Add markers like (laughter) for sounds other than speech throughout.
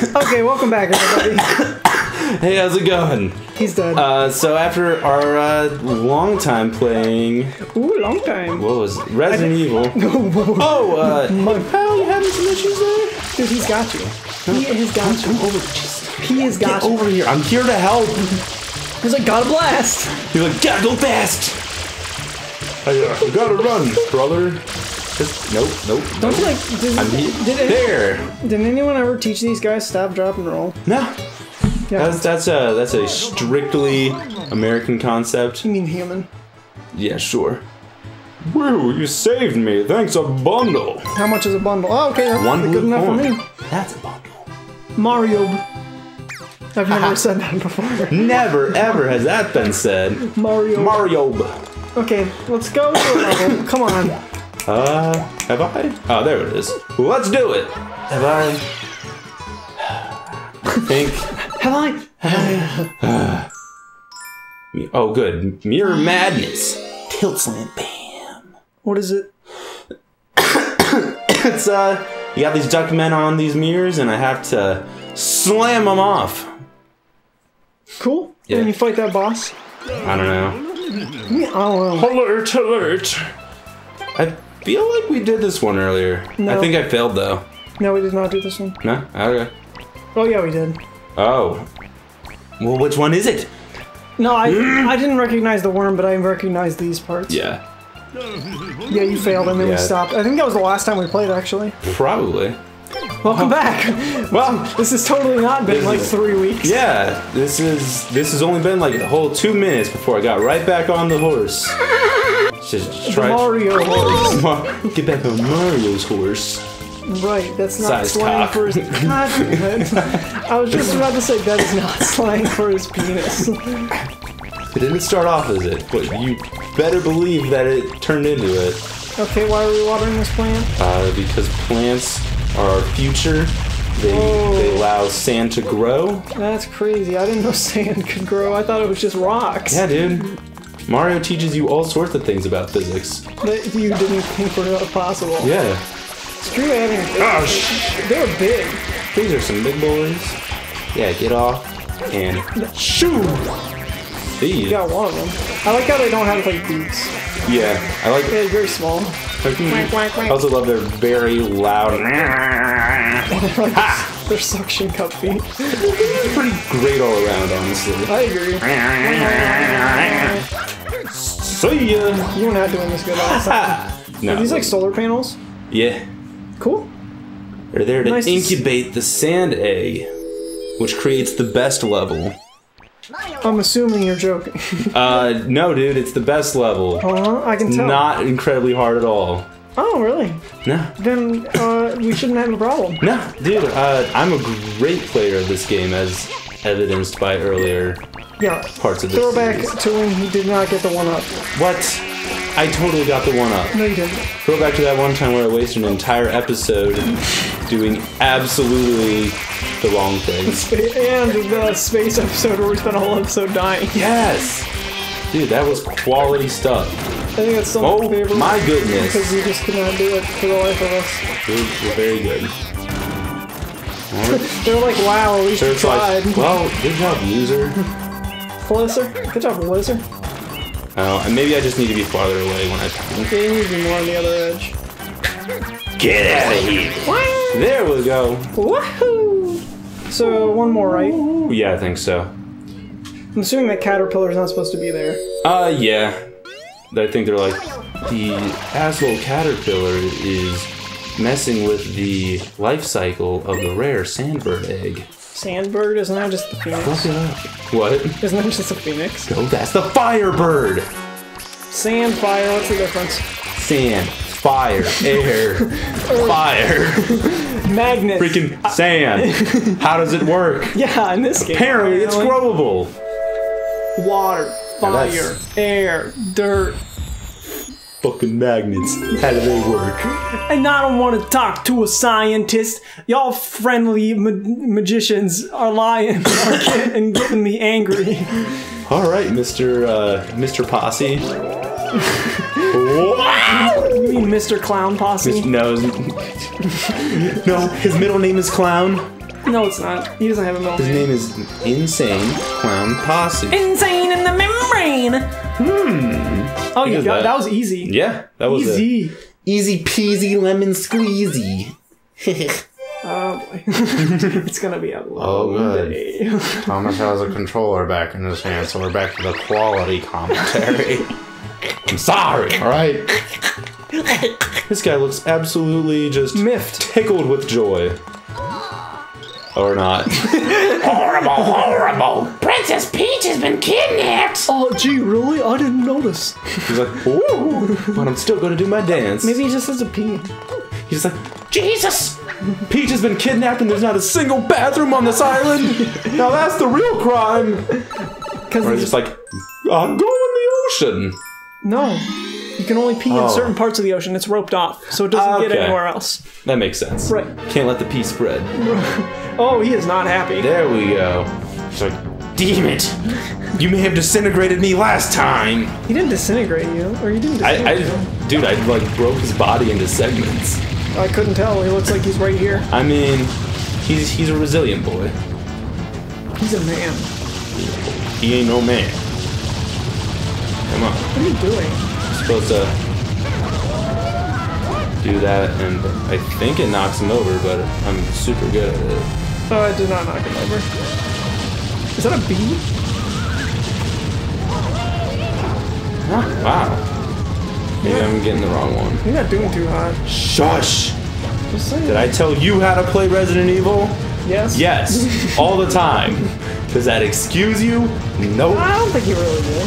Okay, welcome back, everybody. (laughs) Hey, how's it going? He's dead. Uh, so after our uh, long time playing, Ooh, long time. what was it? Resident Evil? (laughs) Oh, uh, how you having some issues there? Dude, he's got you. He has got you. Over, just He has got get you. over here. I'm here to help. He's like, got a blast. He's like, gotta go fast. I uh, gotta run, brother. Just, nope, nope. Don't you like? Did, I'm did, any- there. did anyone ever teach these guys stop, drop, and roll? No, Yeah. that's that's a that's a strictly American concept. you mean human? Yeah, sure. Woo, you saved me. Thanks a bundle. How much is a bundle? Oh, okay, that's One good enough for me. That's a bundle. Mario. I've never said that before. Never ever has that been said. Mario. Mario. okay, let's go to a level. Come on. Uh, have I? Oh, there it is. Let's do it. Have I? I think. Have I? (sighs) Oh, good. Mirror Madness. Tilt slam. Bam. What is it? (coughs) It's uh, you got these duck men on these mirrors, and I have to slam them off. Cool. Yeah. When you fight that boss. I don't know. Yeah, I don't know. Alert! Alert! I feel like we did this one earlier. No. I think I failed though. No, we did not do this one. No. Okay. Oh yeah, we did. Oh. Well, which one is it? No, I mm. I didn't recognize the worm, but I recognized these parts. Yeah. Yeah, you failed, and then we stopped. I think that was the last time we played, actually. Probably. Welcome back. (laughs) Well, This has totally not been like three weeks. yeah. This is this has only been like a whole two minutes before I got right back on the horse. Just try. Mario (laughs) horse. Get back on Mario's horse. Right, that's not Size slang cock. for his. God damn it. I was just about to say that is not (laughs) slang for his penis. It didn't start off as it, but you better believe that it turned into it. Okay, why are we watering this plant? Uh, because plants are our future. They, Whoa. they allow sand to grow. That's crazy. I didn't know (laughs) sand could grow. I thought it was just rocks. Yeah, dude. Mario teaches you all sorts of things about physics. That you didn't think were possible. Yeah. Screw adding. Oh, sh- They're big. These are some big boys. Yeah, get off and Shoo! these. Got one of them. I like how they don't have like beaks. Yeah, I like. They're very small. Hmm. I also love their very loud. (laughs) (laughs) They're suction cup feet. Pretty great all around, honestly. I agree. (laughs) See ya. You were not doing this good last time. No. Are these like solar panels? Yeah. Cool. They're there to Nice incubate the sand egg, which creates the best level. I'm assuming you're joking. (laughs) Uh, no, dude, it's the best level. uh I can tell. Not incredibly hard at all. Oh, really? No, Then uh, we shouldn't have a problem. no, dude. Uh, I'm a great player of this game, as evidenced by earlier Yeah. parts of this. Throwback series. to when he did not get the one up. What? I totally got the one up. No, you didn't. Throwback to that one time where I wasted an entire episode doing absolutely the wrong thing. (laughs) And the space episode where we spent a whole episode dying. Yes, dude, that was quality stuff. I think that's some Oh favorite. my goodness. Because we just could not do it for the life of us. We're, we're very good. (laughs) They're like, wow, at least you like, tried. well, good job, user. (laughs) Flisser. Good job, Flisser. Oh, and maybe I just need to be farther away when I time. Yeah, you need to be more on the other edge. Get out of here. There we go. Woohoo! So, one more, right? Yeah, I think so. I'm assuming that caterpillar's not supposed to be there. Uh, yeah. I think they're like, the asshole caterpillar is messing with the life cycle of the rare sandbird egg. Sandbird, isn't that just the phoenix? Look it up. What? Isn't that just a phoenix? Oh, that's the firebird! Sand, fire, what's the difference? Sand, fire, air, (laughs) fire, Magnet. freaking sand. (laughs) How does it work? Yeah, in this game. Apparently, it's growable. Water, fire, air, dirt. Fucking magnets. How do they work? And I don't want to talk to a scientist. Y'all friendly ma- magicians are lying (laughs) are and getting me angry. All right, Mr. Uh, Mr. Posse. (laughs) You mean Mr. Clown Posse? no, no, his middle name is Clown. No, it's not. He doesn't have a middle name. His name. name is Insane Clown Posse. Insane in the membrane. Hmm. Oh, you does got that? that was easy. Yeah, that was a- Easy. easy peasy lemon squeezy. (laughs) Oh boy, it's gonna be a long Oh, good. day. (laughs) Thomas has a controller back in his hand, so we're back to the quality commentary. (laughs) I'm sorry, alright? This guy looks absolutely just Miffed. tickled with joy. Or not. horrible, horrible! Princess Peach has been kidnapped! Oh, gee, really? I didn't notice. He's like, ooh, but I'm still gonna do my dance. Maybe he just has a pee. He's like, Jesus! Peach has been kidnapped and there's not a single bathroom on this island! now that's the real crime! Because Or he's just like, I'm going in the ocean! no, you can only pee Oh. in certain parts of the ocean. It's roped off, so it doesn't get anywhere else. That makes sense. Right. Can't let the pee spread. (laughs) Oh, he is not happy. There we go. He's like, damn it! You may have disintegrated me last time! He didn't disintegrate you, or you didn't. I, Disintegrate I dude, I like broke his body into segments. I couldn't tell. He looks like he's right here. I mean, he's he's a resilient boy. He's a man. He ain't no man. Come on. What are you doing? supposed to do that, and I think it knocks him over, but I'm super good at it. Oh, I did not knock him over. Is that a bee? Wow. Maybe I'm getting the wrong one. You're not doing too hot. Shush! Just saying. Did I tell you how to play Resident Evil? Yes. Yes, (laughs) all the time. Does that excuse you? Nope. I don't think you really did.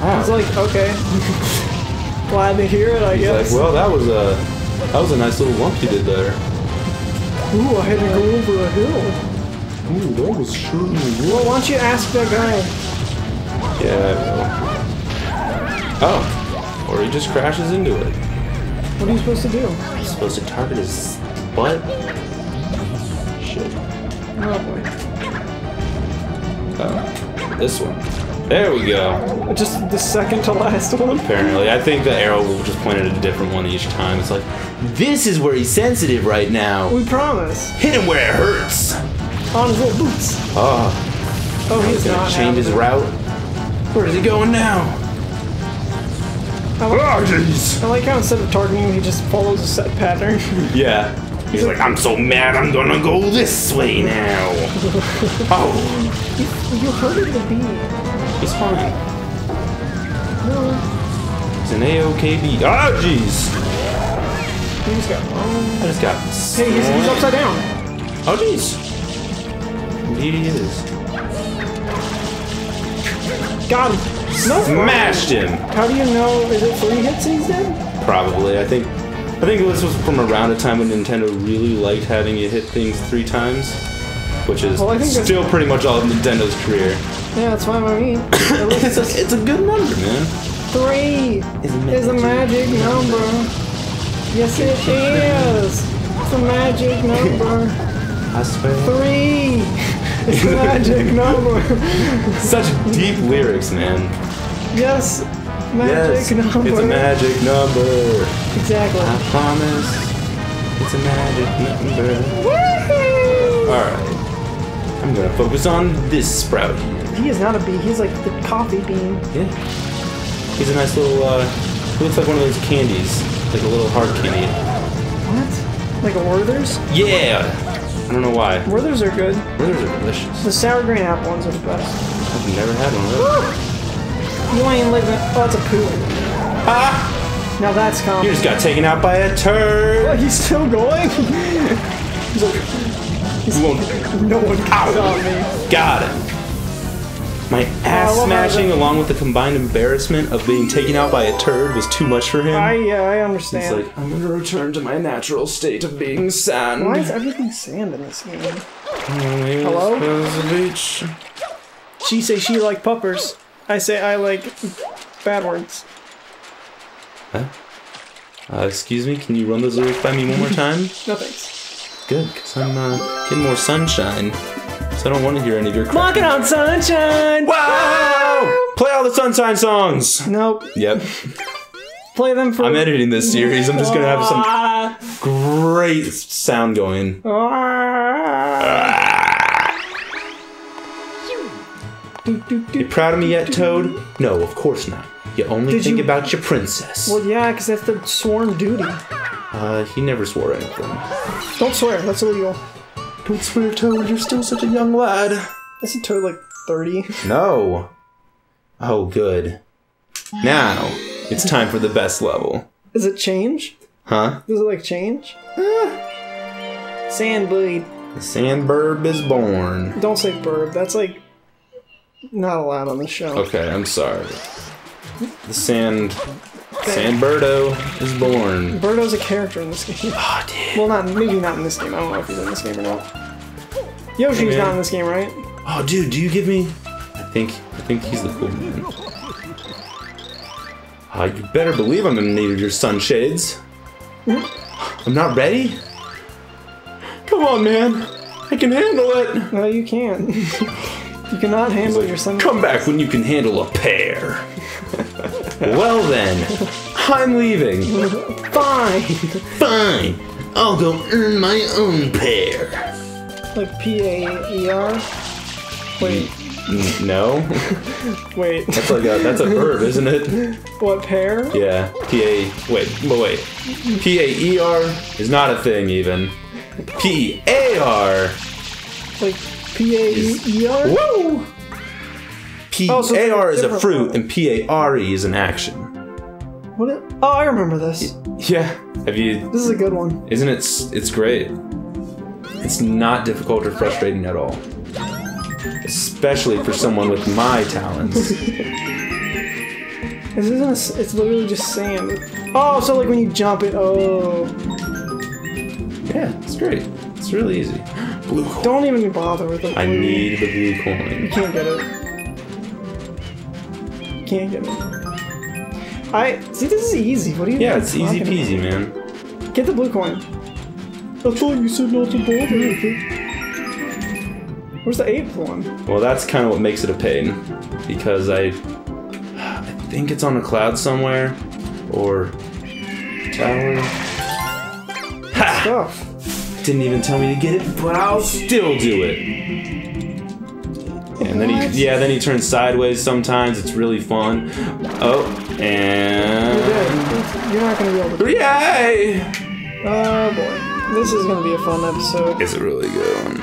He's Wow. like, okay. (laughs) Glad to hear it, I He's like, guess. well, that was a that was a nice little lump you did there. Ooh, I had to go over a hill. Ooh, that was certainly Well, why don't you ask that guy? Yeah, I will. Oh, or he just crashes into it. What are you supposed to do? He's supposed to target his butt. Shit. Oh boy. Oh, this one. There we go. Just the second to last one. Apparently, I think the arrow will just point at a different one each time. It's like, this is where he's sensitive right now. We promise. Hit him where it hurts. On his little boots. Oh, Oh, he's he's gonna not change his it. route. Where is he going now? I like, Oh, jeez. I like how instead of targeting you, he just follows a set pattern. (laughs) Yeah. He's like, I'm so mad, I'm gonna go this way now. (laughs) Oh, you hurted the bee. He's fine. No, He's an A-OK B. Ah, jeez. he just got. Oh. I just got. Hey, he's, he's upside down. Oh, jeez. Indeed he is. Got him. No. Smashed him. How do you know? Is it three hits he's dead? Probably. I think. I think this was from around a time when Nintendo really liked having you hit things three times, which is Well, I think that's- still pretty much all of Nintendo's career. Yeah, that's fine by me. It's a, it's a good number, man. three is a magic number. Yes, it is. It's a magic number. (laughs) I swear. Three. (laughs) It's a magic (laughs) number. Such deep lyrics, man. Yes, magic yes, number. it's a magic number. Exactly. I promise. It's a magic number. Woohoo! All right. I'm gonna focus on this sprout here. He is not a bee. He's like the coffee bean. Yeah. He's a nice little. uh He looks like one of those candies, like a little hard candy. What? Like a Werther's? Yeah. I don't know why. Werther's are good. Burgers are delicious. The sour green apple ones are the best. I've never had one of those. (gasps) You ain't living. Oh, it's a poo. Ah! Now that's You just got taken out by a turd. He's still going. (laughs) He's like, won't- no one can stop me. Got it. My ass well, smashing, along with the combined embarrassment of being taken out by a turd, was too much for him. I yeah, I understand. He's like, I'm gonna return to my natural state of being sand. Why is everything sand in this game? Hello? beach. She say she like puppers. I say I like bad words. Uh, excuse me, can you run those lyrics by me one more (laughs) time? No thanks. Good, because I'm uh, getting more sunshine. So I don't want to hear any of your crap. Walking on sunshine. Wow! Play all the sunshine songs! Nope. Yep. play them for. I'm editing this series. I'm just gonna have some Ah, great sound going. ah. You proud of me yet, Toad? No, of course not. You only Did think you- about your princess. Well, yeah, because that's the sworn duty. Uh, he never swore anything. Don't swear. That's illegal. Don't swear, Toad. You're still such a young lad. Isn't Toad like thirty? No. Oh, good. Now, it's time for the best level. Does it change? Huh? Does it like change? Eh. Sandblade. The sandburb is born. Don't say burb. That's like not allowed on the show. Okay, I'm sorry. The sand... Sandbirdo is born. Birdo's a character in this game. Oh, dude. Well, not maybe not in this game. I don't know if he's in this game or not. Yoshi's not in this game, right? Oh, dude, do you give me... I think... I think he's the cool man. Ah, you better believe I'm in need of your sunshades. I'm not ready? Come on, man. I can handle it. No, you can't. (laughs) you cannot handle your son. Come back when you can handle a pair. Well then, I'm leaving. Fine. Fine. I'll go earn my own pair. like P A E R. Wait, N- No, (laughs) wait. that's like a that's a verb, isn't it? what pair? Yeah. P A. Wait, but wait. P A E R is not a thing even. P A R. Like P A E R? Woo. P Oh, so A R is a fruit and P A R E is an action. What? It, oh, I remember this. Yeah. Have you This is a good one. Isn't it? It's great. It's not difficult or frustrating at all. Especially for someone with my talents. (laughs) This isn't. A, it's literally just sand. Oh, so like when you jump it. Oh, Yeah, it's great. It's really easy. (gasps) Blue coin. don't even bother with it. I need the blue coin. You can't get it. Can't get it. I see. This is easy. What are you? Yeah, it's easy talking peasy, man. Get the blue coin. I thought you said not to bother with it. Where's the eighth one? Well, that's kind of what makes it a pain. Because I. I think it's on a cloud somewhere. Or. Tower. Ha! Stuff. Didn't even tell me to get it, but I'll still do it. And then he, yeah, then he turns sideways sometimes. It's really fun. Oh, You're and. You're not gonna be able to. yay! Oh boy, this is gonna be a fun episode. It's a really good one.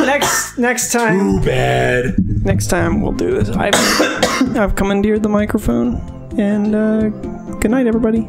(laughs) next next time, Too bad. next time we'll do this. I've (coughs) I've commandeered the microphone, and uh, good night, everybody.